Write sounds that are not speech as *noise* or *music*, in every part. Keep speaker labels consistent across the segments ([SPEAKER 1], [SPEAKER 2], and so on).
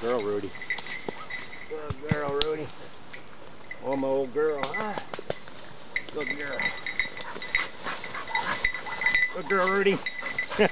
[SPEAKER 1] Girl, Rudy. Good girl, Rudy. Oh, my old girl, huh? Good girl. Good girl, Rudy. *laughs*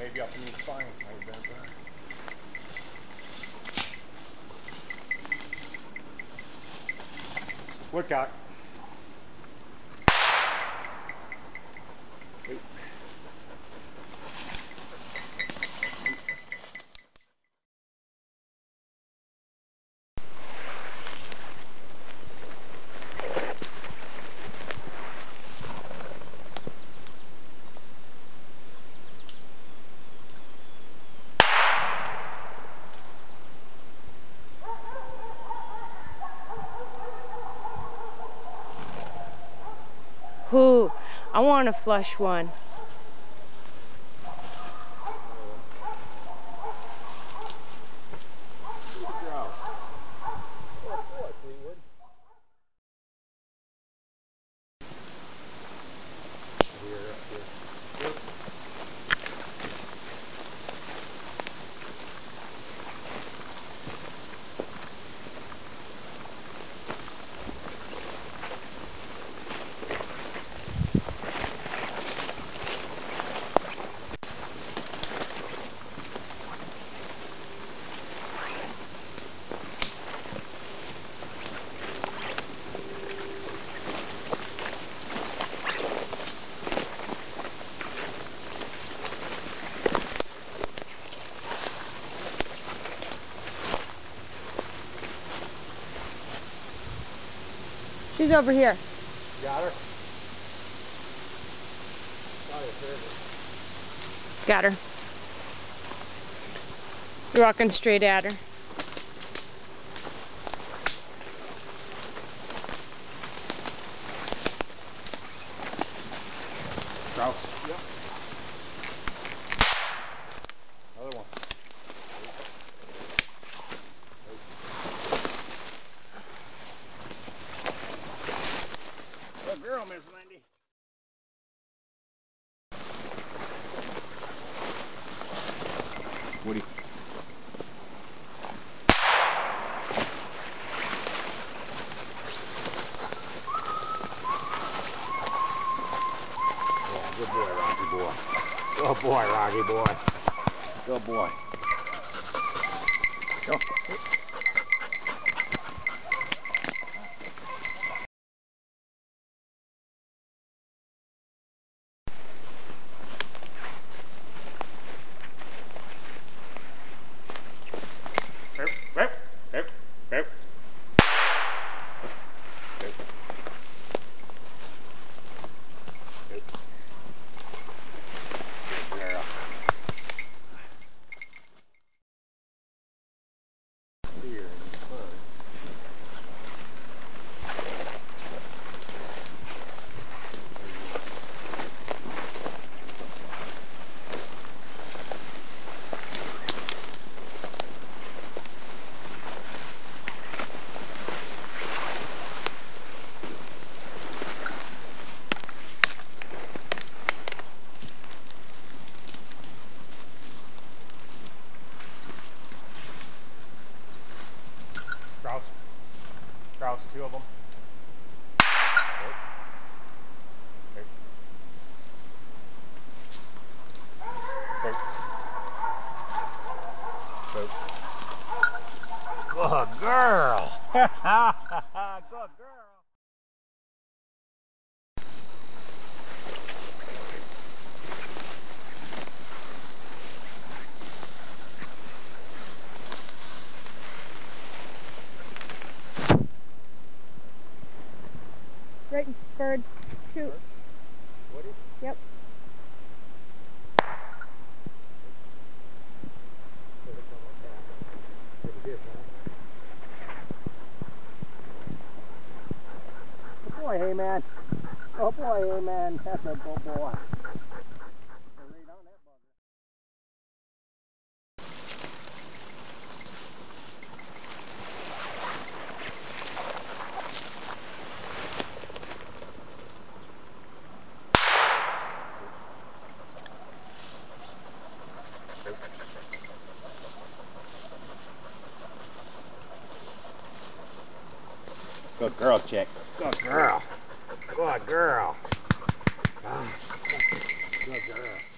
[SPEAKER 1] maybe the spine. Might bend there. Woodcock.
[SPEAKER 2] I want a flush one. She's over here.
[SPEAKER 1] Got her? Thought I heard her.
[SPEAKER 2] Got her. You're walking straight at her.
[SPEAKER 1] Good boy, Rocky boy. Good boy, Rocky boy. Good boy. Go. Girl. *laughs* Good girl.
[SPEAKER 2] Right, bird. Shoot. Yep.
[SPEAKER 1] Boy, hey man. Oh boy, hey man. That's a good boy. Right on that bugger. Good girl, chick. Good girl. Good girl. Ah, good girl.